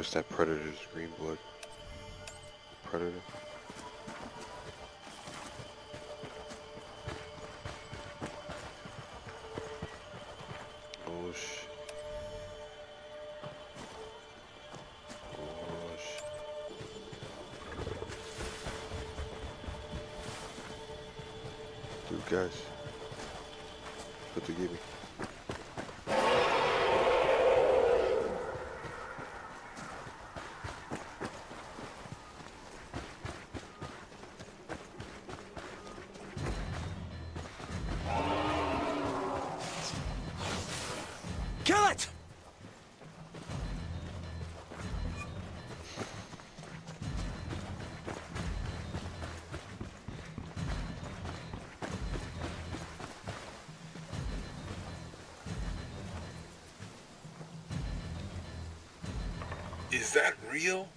it's that predator's green blood. Predator. Oh. Oh. Dude, guys. Real?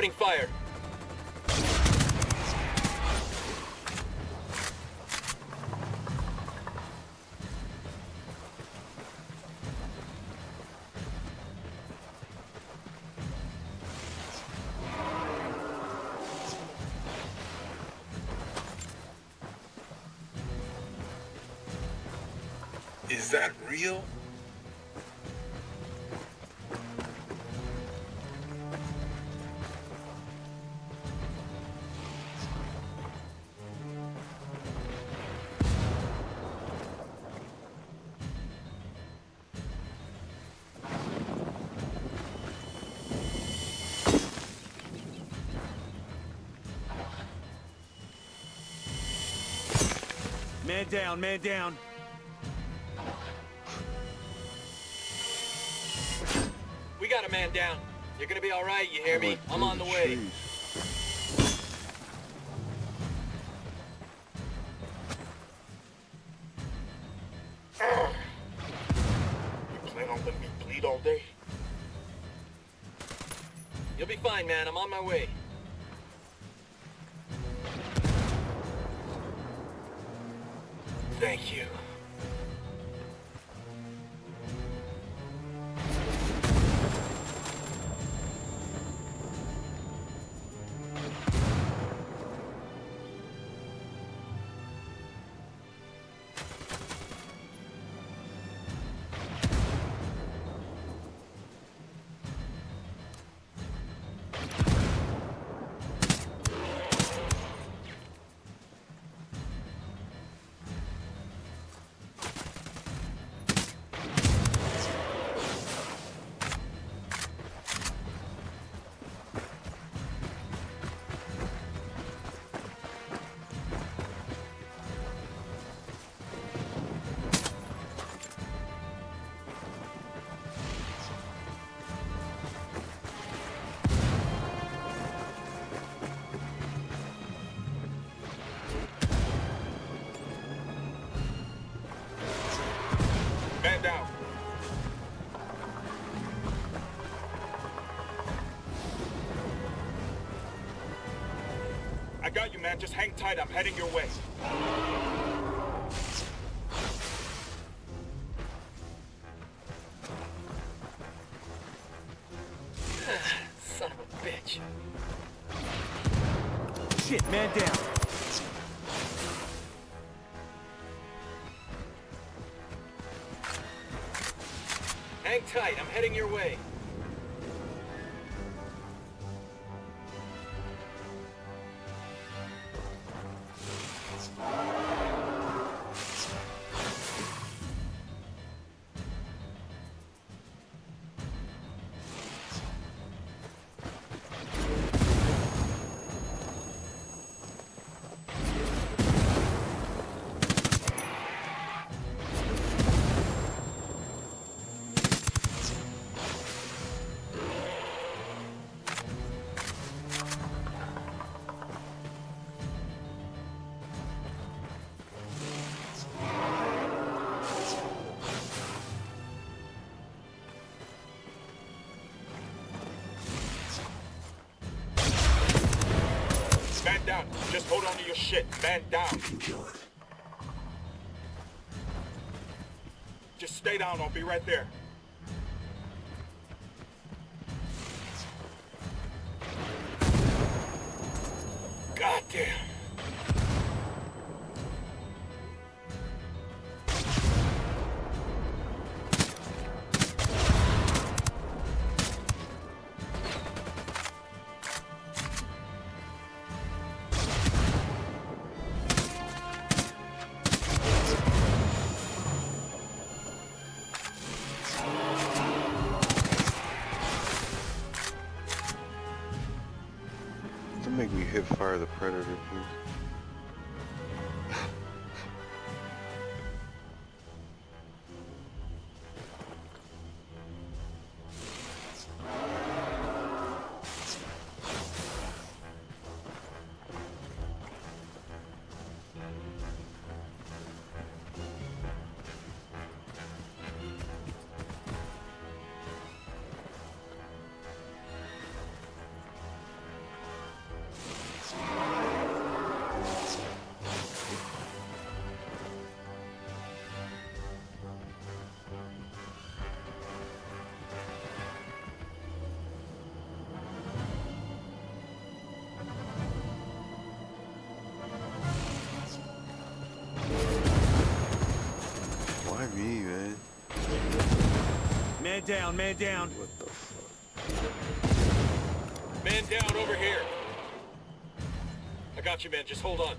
Opening fire. Is that real? Down, man down. We got a man down. You're gonna be all right. You hear me? I'm on the way. You plan on letting me bleed all day? You'll be fine, man. I'm on my way. Thank you. I got you, man. Just hang tight. I'm heading your way. Son of a bitch. Shit, man down. Hang tight. I'm heading your way. Shit. Man down. Just stay down. I'll be right there. Don't make me hit fire the predator, please. Down, man down. What the fuck? Man down over here. I got you, man. Just hold on.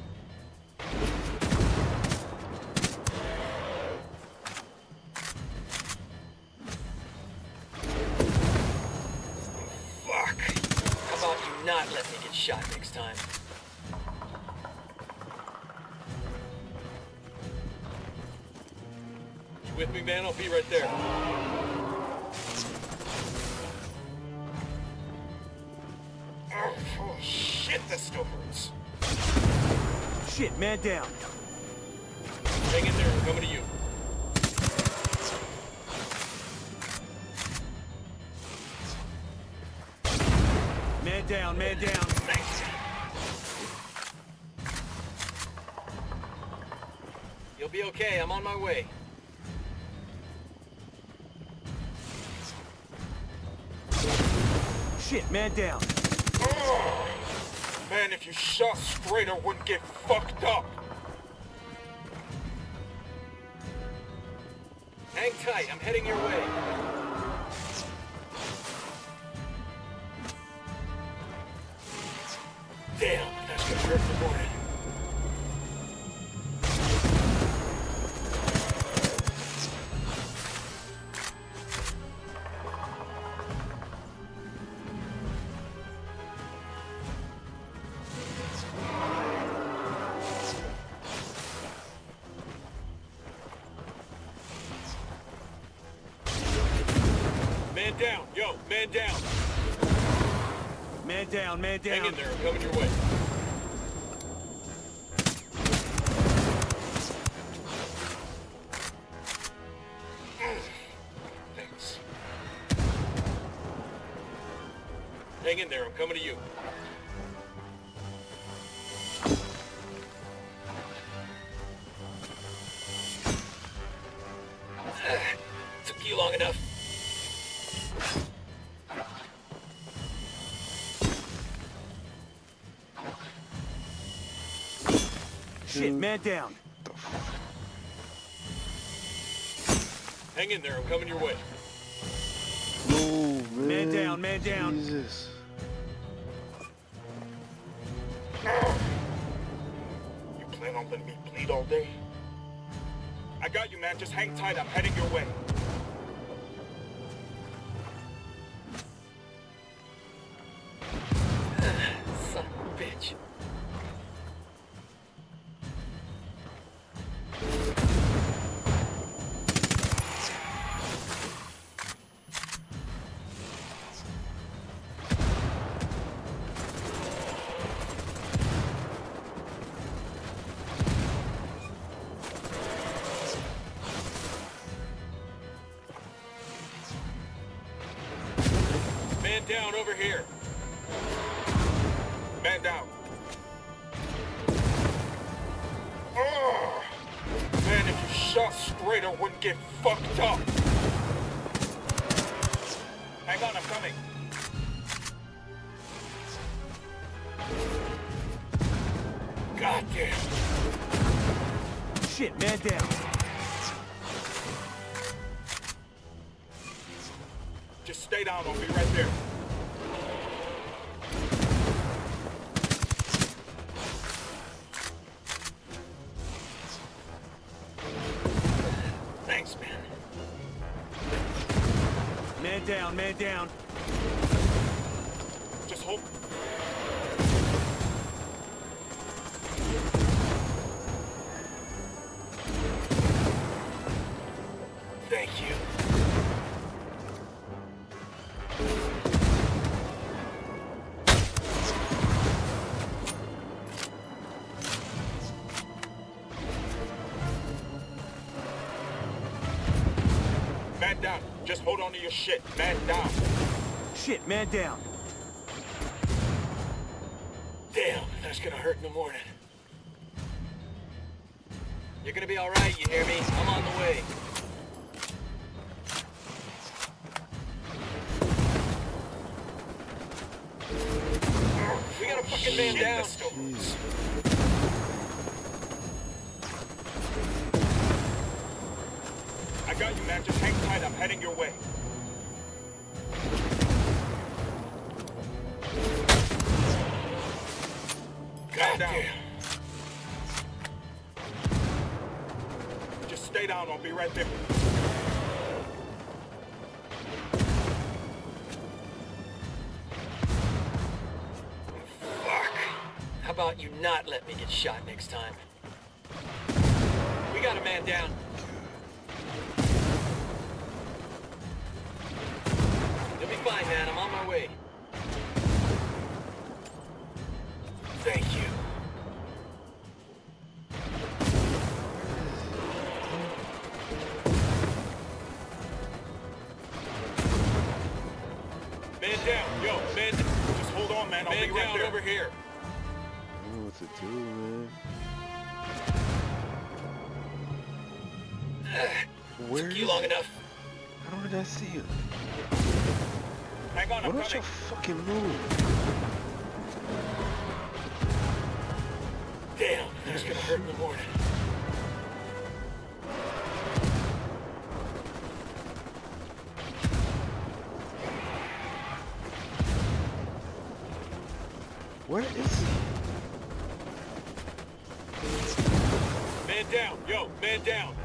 Oh, oh shit, this still hurts. Shit, man down. Hang in there. Coming to you. Man down, man down. Thanks. You'll be okay. I'm on my way. Shit, man down. Man, if you shot straight, I wouldn't get fucked up. Hang tight. I'm heading your way. Damn, that's the morning. Man down. Yo, man down. Man down, man down. Hang in there. I'm coming your way. Shit, man down. Hang in there. I'm coming your way. No, man. Man down, man down. Jesus. You plan on letting me bleed all day? I got you, man. Just hang tight. I'm heading your way. down over here. Man down. Ugh. Man, if you shot straight, I wouldn't get fucked up. Hang on, I'm coming. Goddamn. Shit, man down. Just stay down, I'll be right there. Just hold on to your shit. Man down. Shit, man down. Damn, that's gonna hurt in the morning. You're gonna be alright, you hear me? I'm on the way. We got a fucking man down. let's go. I got you, man. Just hang tight. I'm heading your way. God down. Just stay down. I'll be right there. Fuck. How about you not let me get shot next time? We got a man down. You'll fine, man. I'm on my way. Thank you. Man down. Yo, man. Just hold on, man. I'll Man be right down there. over here. I don't know what to do, man. Where Took you long enough. How did I see him? Hang on, Why I'm don't you coming. fucking move? Damn, that's gonna hurt in the morning. Where is he? Man down. Yo, man down.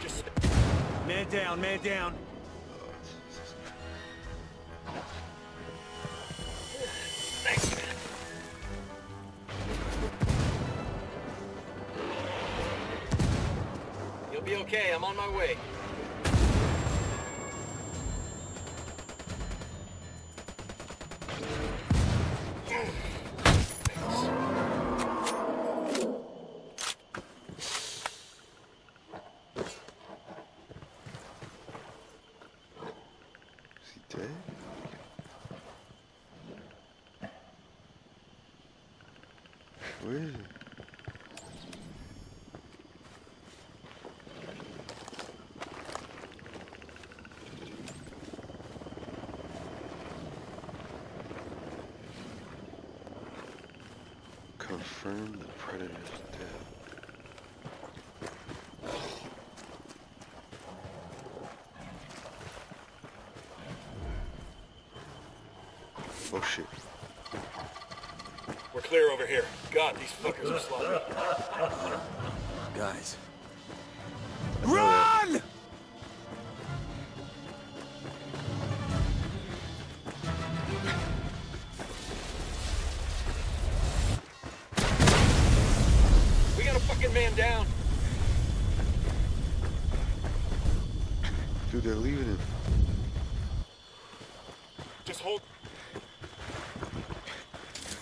Just Man down, man down. Be okay. I'm on my way. Is he dead? Where is he? Confirm the predator's death. Oh shit. we're clear over here. God, these fuckers are slow. Guys. Dude, they're leaving him. Just hold.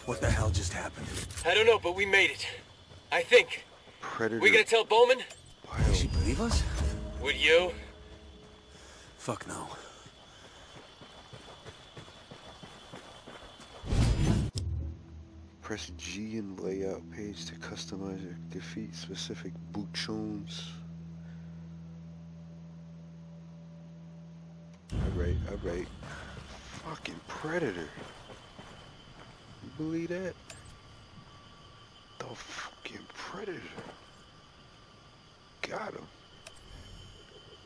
What the hell just happened? I don't know, but we made it. I think. Predator. We gonna tell Bowman? Does she wild. believe us? Would you? Fuck no. Press G in layout page to customize or defeat specific bouchons. Alright, alright. Fucking predator. You believe that? The fucking predator. Got him.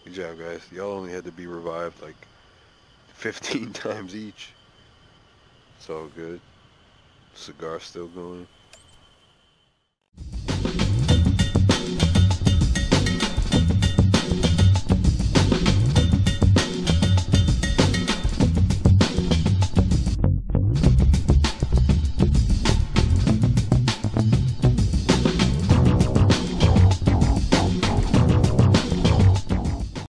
Good job, guys. Y'all only had to be revived like 15 times each. It's all good. Cigar still going.